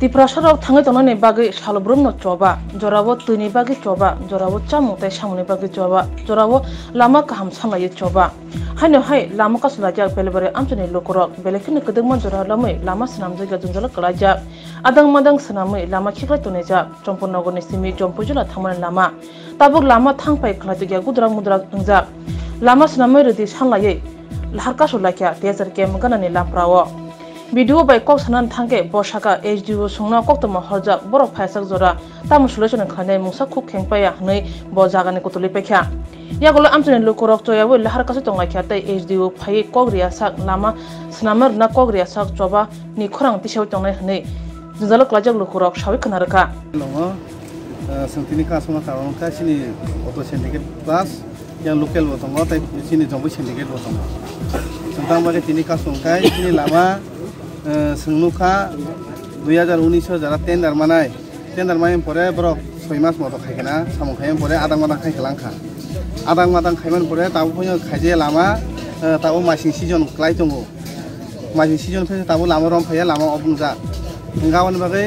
ত্রিপুরাসারও Than তন নেবাগে শালব্রম চবা জরাবো তুই নেবাগে চবা জরাবো চামু তাই সামু নেবাগে চবা জরাবো লামা কাহাম সামলাই চবা হাইন হাই লামা কাস লাজাক বেলেবারে আমি লোকরক বেলেখিনি কদমা জরা লামে লামা সানাম জায়গা জঞ্জল কলাজাক আদং মাদং সানামে লামা খিগ্রাই তনে যাক চম্পনগরনি সিমি জম্পজলা থামানে লামা তাবুক লামা থাংপাই খালাজাগিয়া গুদরা মুদরা ওংজাক লামা সানামে রেডি সানলাयै লাহার কাসু লাখিয়া তেজার কেম গানানি লামপ্রাও ভিডিও বাই কক সানান থাঙ্গে বসাকা এইচ ডিও সংনা কক্তমা হরজা বড় ফাইসাক জরা তামু সুলেচন খানে মুসা খুব খেংপাইয়া হনৈ ব জাগানি কতলি পাইখা ইয়াগুলো আমচনে লোকরক চয়াবো লাহার কাছে টঙ্গাইখা তাই এইচ ডিও ফাই কক রিয়াসাক লামা স্নামার না কক রিয়াসাক জবা নি খরাং তিসাও টঙ্গাই হনৈ জুজালো ক্লাজাক লোকরক সাবি খনারকা। সংতিনি কাসমা কারণ কাছিনি auto syndicate plus yang lokal botong, tapi sini jombo sindiket botong. Tentang mereka ini kasungkai, ini lama, tender মানাই টেণ্ডাৰ মাৰি পৰে বৰ ছয় মাছ মতো খাইকে না চামু খাই পৰে আদাং মাদাং খাই খেলাংখা আদাং মাদাং খাইমান পৰে তাবো খাইজে লামা তাবো মাচিং চিজন ক্লাই দঙ মাচিং চিজন ফেছে তাবো লামা ৰম ফায়ে লামা অবুং যা। গাঁৱৰ বাবে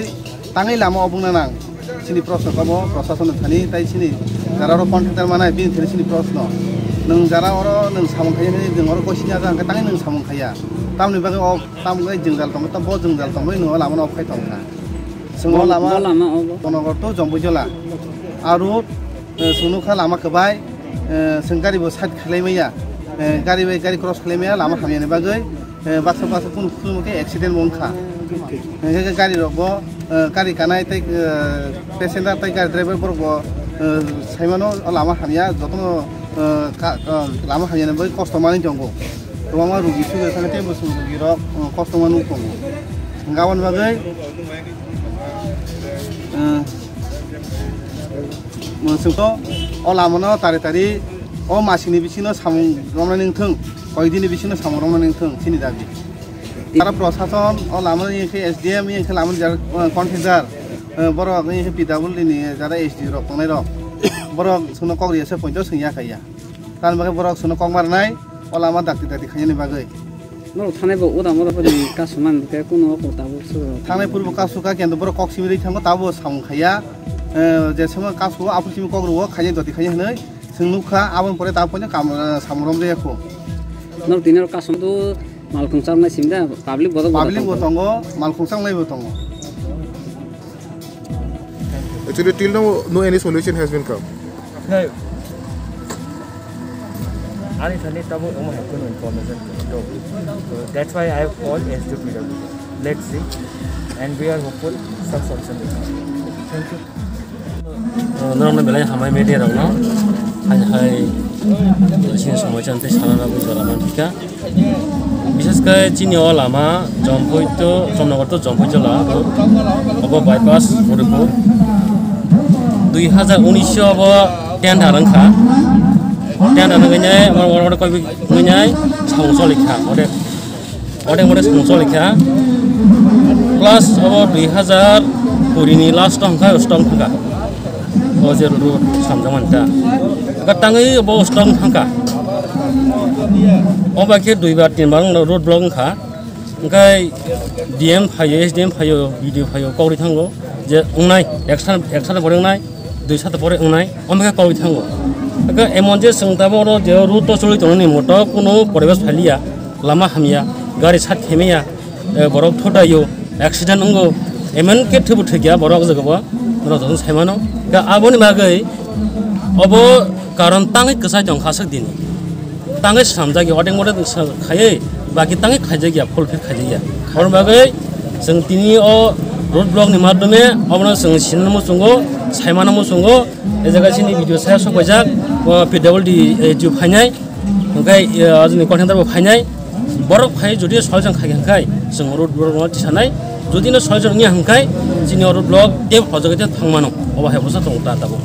লামা অবুং নানাং চিনি প্ৰশ্ন কম প্ৰশাসন থানি তাই চিনি। যাৰ কণ্ঠাৰ মানে বিনি চিনি প্ৰশ্ন। नों যারা अर नों सामु खायो नों अर गसिना जांखा ताङै नों सामु खाया tamni bagi ok tamgai jengdal tong tam bo jengdal tong mai no lama no khai tong ka sungo lama lama obo kono gor to jombu jola aru sunu kha lama kebai sengkari bo sat khlai maya gari bai gari cross khlai maya lama hamya ne bagai baksa baksa kun kun ke accident bon kha gari ro bo lama hanya nabi customer ini jonggo. Rumah rugi juga sana tiap bulan rugi rok customer nukong. Kawan bagai সুতো অ লামনো তারি তারি অ মাসিনি বিছিনো সামুং রমনা নিংথং কয়দিনই বিছিনো সামুং রমনা নিংথং সিনি দাবি তারা প্রশাসন অ লামন ইখে SDM ইখে লামন যার কনফিজার বড় ইখে PWD নি যারা SD রকমের বড় সুনো কগরি আছে পঞ্চ সিয়া খাইয়া তার বাকি বরক শুনো কংমার নাই ওলা আমার দাঁতি দাঁতি খাইনি বাগৈ থানাইবো ওদা মদাপনি কাসু মানকে কোনো তাবো থানাই পূর্ব কাসু কা কেন বড় কক্সিমিরি থাঙ্গো তাবো সাম খাইয়া যে সময় কাসু আপুসিমি কগ্রব খাইনি দতি খাইনি হনৈ সোंनुखा আবন পরে তাপনে কাম সামরম দেখো নর দিনের কাসম তো মাল খুঁচার নাই সিমদা পাবলিক বদ পাবলিক বতঙ্গ মাল খুঁচার নাই বতঙ্গ Actually, till now, no any solution has been come. No. Ani thani tabu omo hakun information to. So that's why I have called SDPW. Let's see. And we are hopeful some solution will come. Thank you. नराम्रो बेला हामाइ मेडियाराव न high सिन समय चान्ते सानानाबो जरामा थिका বিশেষ করে চিনি অ লামা জম্পৈতো জমনগরতো জম্পৈতো লা of bypass Haripur দুই হাজার উনিশশো অব টেন ধারণখা ᱡᱮ ᱩᱱᱟᱹᱭ ᱮᱠᱥᱟᱱ ᱮᱠᱥᱟᱱ ᱵᱚᱨᱮᱱᱟᱭ ᱫᱩᱭ ᱥᱟᱛ ᱯᱚᱨᱮ ᱩᱱᱟᱹᱭ ᱚᱢᱮᱠᱟ ᱠᱚᱞᱤ ᱛᱷᱟᱝᱜᱚ এমনজে সংতাবৰ যে ৰুত চলি তৰণি মত কোনো পৰিৱেশ ফেলিয়া লামা হামিয়া গাড়ী চাত খেমেয়া বৰফ ঠাইও এক্সিডেণ্ট নংগো এমন কে থ ঠেকিয়া বৰফ জগাব সেমান আবনি বাগৈ অব কাৰণ টাঙি কেঁচাই জংখাচক দিন। টাঙি চামজাগি অৰ্ডিং মতে খায়েই বাকী টাঙি খাইজাগিয়া ফল ফিল খাইজাগিয়া কাৰণ বাগৈ যি অ ৰোড ব্লক নিমাদমে আপোনাৰ চিনমো চুঙ্গ saimana musungo ezaga sini video saya so bajak wa pdwd ju phanyai ngai ajni kontender bo phanyai borok phai jodi soljon khai khai sing road bor ngati sanai jodi no soljon ni hankai jini oro blog em hojogete thangmano oba hebo sa tong ta tabo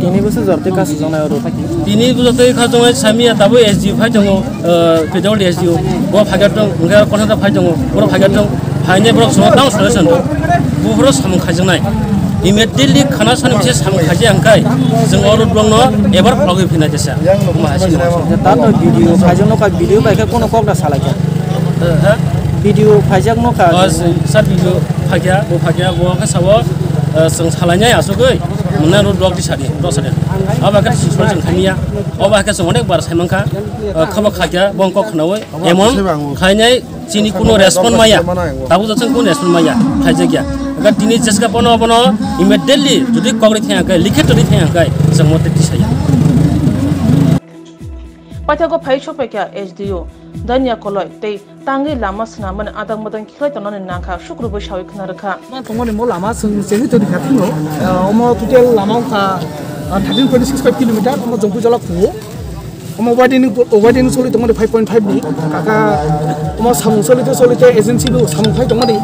Tini busa zorti kasi zonai oro tini busa zorti kasi zonai sami ya tabo esdi esdi bo phagatong ngai kontender phai jongo bo phagatong phanyai bo sumo tang solution do bo bro samong khai immediately খানা চানা পিছে খাইছে এনেকাই যে অলপ দম এবাৰ ফ্লগে ফিনাই দিছে। তাত ভিডিঅ' খাইছে নকা ভিডিঅ' পাইছে কোনো কওক না চালাইছে ভিডিঅ' খাইছে নকা স্যার ভিডিঅ' ফাগিয়া ব ফাগিয়া বহাকে চাব যেন চালাইনাই আছোগৈ মানে আৰু দক দিছাৰি দছাৰি অবাকে সুস্থ যোনখানিয়া অবাকে যে অনেক বাৰ চাইমাংখা খাব খাইছে বংক খনাৱৈ এমন খাইনাই চিনি কোনো ৰেচপন মাৰিয়া। তাবো যাচোন কোনো ৰেচপন মাৰিয়া। খাইছে গিয়া। अगर दिनै जेसका बनो बनो इमिडिएटली जुदि कग्रि थायाखै लिखित जुदि थायाखै जों मते दिसाया पाथागो फाइ सपाइका एसडिओ दनिया कलय तै तांगै लामा सनामन आदां मदं खिलाय तनने नाखा शुक्रबो सावै खनारखा tongoni mo lama seng seng itu dikati no omo total lama ka thirteen point six five kilometer omo jompu jala ku omo wadini wadini soli tongoni five point five ni kaka omo samung soli te soli te agency bu samung khai tongoni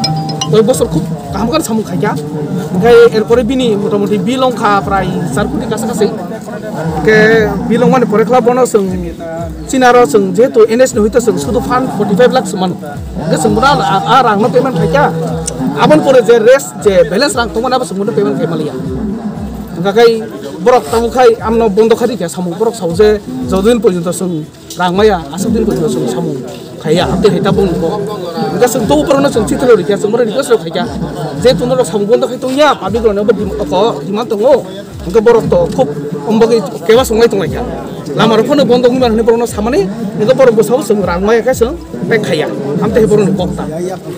ওই বছর খুব কামকান সামু খাই এরপরে বিনি মোটামুটি B লঙ্কা প্রায় চার কোটি কাছা কাছে কে বি লঙ্কা পরে খেলা সং চীনার সং যেহেতু এন এস নহিত সং শুধু ফান ফোর্টি ফাইভ লাখ সমান সঙ্গা আর রাং পেমেন্ট খাই আবন পরে যে রেস যে ব্যালেন্স রাং তোমার আবার সঙ্গে পেমেন্ট খাই মালিয়া। ওখাই বরফ তামু খাই আমন বন্ধ খাই সামু বরফ সাউ যে যদিন পর্যন্ত সং রাং মাইয়া আসব দিন পর্যন্ত সং সামু ଖାଇବା ହାତେ ହେଇଟା ପୁଣି ଲୋକ ତୁ ଉପରେ ନା ସଂଚିତ ରଖିବା ସମୟରେ ରିକ୍ୱେଷ୍ଟ ରଖାଇବା ଯେ ତୁ ତୋର ସମ୍ବନ୍ଧ ଖାଇ ତୁ ଆ ପାବି ଗଣ ଜିମା ତ ବର ତ ଖୁବ ଅମ୍ବକେ କେବା ସମୟ ତୁମ ଆଜ୍ଞା ଲାମ ରଖନ ବନ୍ଧ ହୁଁ ମାନେ ପଡ଼ୁନ ସାମାନେ ନିଜ ପର ସବୁ ରାଙ୍ଗ ଏକା ସେ ଖାଇବା ଆମ ତ ହେଇପାରୁନି ବକ୍ତା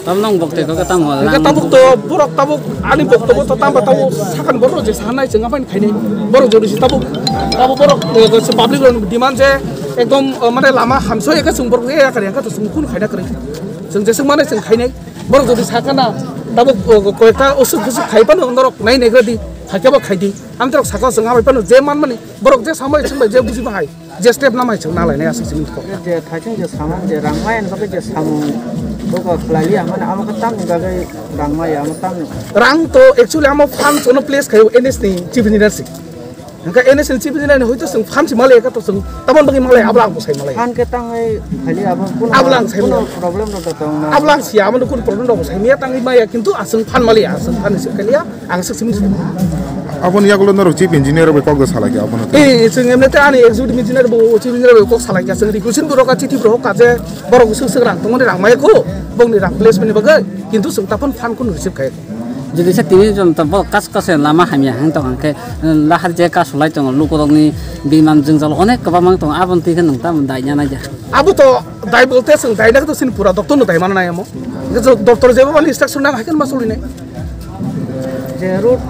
ତାଙ୍କ ତ ବର ତାକୁ ଆଣି ବକ୍ତବ ତ ତାଙ୍କ ତାକୁ ସାକାନ ବର ଯେ ସାହା ନାଇଁ ଚେଙ୍ଗା ପାଇଁ ଖାଇନି ବର ଜରୁରୀ ତାକୁ ତାକୁ ବର ସେ ପାବ୍ଲିକ ଡିମାଣ୍ଡ ଯେ একদম মানে লাमा হামসো একা সুম্পর্ক এ একা একা তো সুমকুন খাইনা করে जों जेसेबां माने जों खायनाय बरं जुदि साखाना दाबो कयटा असुख बिसुख खायबानो नरक नायनायग्रोदि खायखाबा खायदि आमदारक साखा जों हाबायबानो जे मान माने बरक जे सामाय सोंबाय जे बुजिबो हाय जे स्टेप नामाय सों नालायनाय आसो जों मिथिखौ जे थाइजों जे सामां जे रांमाय नबो जे सामु बोगा खलालि आमान आमक ताम गागै रांमाय आमक ताम रां तो एक्चुअली आमो फान सोनो प्लेस खायो एनएस नि चिफ इंजीनियर सिख Hangka ene sen sini cipin ini hujan sing fan si malai to sing taman bagi malai ablang pun saya Han ke tang ai hari abang pun ablang saya pun problem nanti tahu. Ablang sih aman dukun problem dong saya niat tangi maya kintu asing fan malai asing fan sih kali ya angsek sini. Apun ya kulo naruh cipin engineer boleh kau gus halaki apun. Eh sing emne tuh ane exhibit engineer boleh cipin engineer boleh kau gus halaki sing dikusin dulu kaca cipin boleh kaca baru gus segera rang mai ko bong bung rang ramplace punya bagai kintu sing tapon fan kau nurusip kayak. যদি সে তিনি জন তো কাজ কাছে লামা হামিয়া হাং তং কে লাহার যে কাজ সলাই তং লুকরংনি বিমান জংজাল অনেক কবা মাং তং আবন তিকে নং তাম দাইnya naja abu to dai bolte sung dai nak to sin pura doktor no dai mana na yamo ngejo doktor jebo bani instruction na hakan masuli ne J road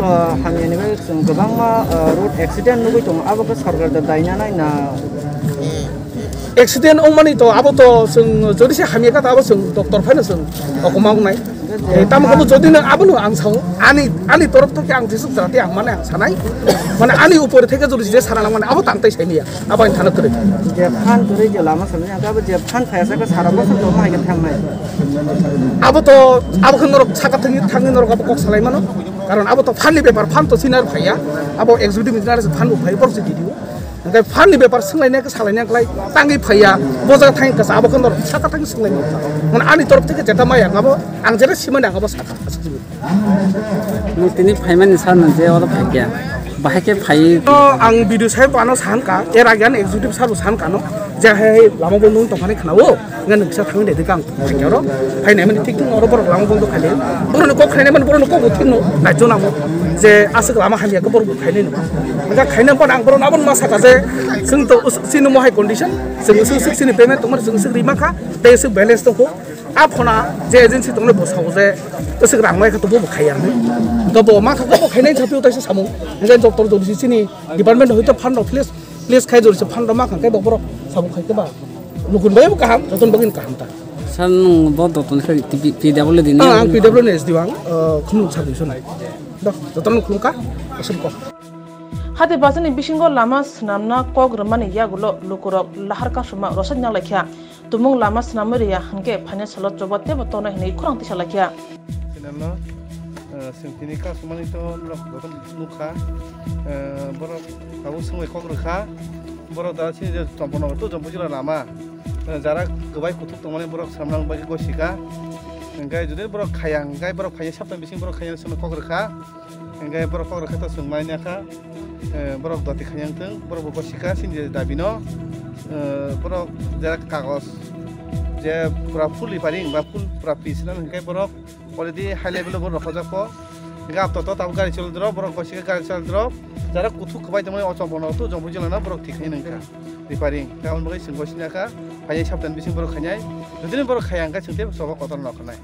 हामियानि बागै जों गोबां मा रोड एक्सिडेन्ट नुबाय दङ आबोखौ सरकार दायना नायना accident ong mani to abu to sung jodi se hamia kata abu sung doktor faina sung ako mau nai eh tam kamu jodi na abu no ang sau ani ani torop to ke ang disuk jati ang mana ang sanai mana ani upore থেকে jodi je sarana mana abu tantai sai miya abu ang thana kare जे फान करे जे लामा सामने आगाबो जे फान फायासाखौ सारा बसर दङ माइगोन थांनाय abu to abu kan norok saka tangi tangi norok abu kok salai mano karon abu to fan ni bebar fan to sinar phaya abu executive engineer fan bu phai bor se didio ओमफ्राय फाननि बेपार सोंलायनायखौ सालायनायखौलाय ताङै फैया बजार थाङै कासा आबो खोन्दर साका थाङै सोंलायनाय মানে आंनि तरफ থেকে যেটা মাই आङाबो आं जेरै सिमाय आङाबो साका आसुजिबो তিনি ফাইমান সার যে ওলা ফাইকিয়া বাহেকে ফাই আং বিদু সাহেব আনো সানকা এর আগে আন এক্সিকিউটিভ সাহেব সানকানো যে হে লাম বন্ধু তোমাকে খানাবো গান বিশা থাকি দেখে আং ফাইকারো ফাই নাই মানে ঠিক তো নরো বড় লাম বন্ধু খাইলে বড় নক খাই নাই মানে বড় নক উঠি নো। রাজ্য নামো যে আসে লামা হামি আগে বড় খাই নাই নাকা খাই নাই পড় আং বড় নাবন মাসা কাজে সিন তো সিন মহাই কন্ডিশন সিন সিন সিন পেমেন্ট তোমার সিন সিন রিমাখা তেসে ব্যালেন্স তো আপনা যে এজেন্সি তোমরা বসাও যে এসে রাঙ্গায় তো বুক খাই আমি ga bo ma kha ko khaine chapiu ta se samu nga doctor do sini department hoito fund of place place khai jor se fund ma kha kai bo boro samu khai ke ba nukun bayo kaham nutun bagin kaham ta সান বদ দতন খেলি P double দিন ang PW ni SDWang khunung sabi so nai dak jotan khunung ka asum ko হাতে বাজানি বিশিঙ্গ লামা স্নামনা কক রমানি ইয়াগুলো লুকুরক লাহার কাসুমা রসদ নালাখিয়া তুমুং লামা স্নামরিয়া হানকে ফাইনে সালত জবাতে বতনা হিনি খুরাংতি সালাখিয়া Sinano, सिंपिनि कास्टमारनिथ' लकेल नुखा बर' आबु सोंबाय खग्रोखा बर' दा सिनि जे जम्पनगरथ' जम्पु जिल्ला लामा जारा गोबाय खथ' थांनानै बर' सामलांबाय गसिखा ओंखाय जुदि बर' खाया ओंखाय बर' खायो सप्तान बिसिं बर' खायो सोंबाय खग्रोखा ओंखाय बर' खग्रोखाथ' सोंमायनाखा बर' दाथि खायांथों बर' गसिखा सिनि जे दाबिन' बर' जारा कागज जे पुरा फुलि पारिं बा फुल पुरा पिसिनानै ओंखाय बर' অলৰেডি হাই লেভেল রখাযাক গাঁত তাম গাড়ী চলদ্র বরং কৈছে গাড়ী চলদ্র যারা কুথু খাই তোমার অচম্পনতো জম্পু জেলা বৰক ঠিক নাই নাকা রিপারিং কারণ বই সিনগো সিনাকা খাই সাবধান বিশ্ব খাই যদি বড় খাই আঙ্কা সঙ্গে সব কত নখনায়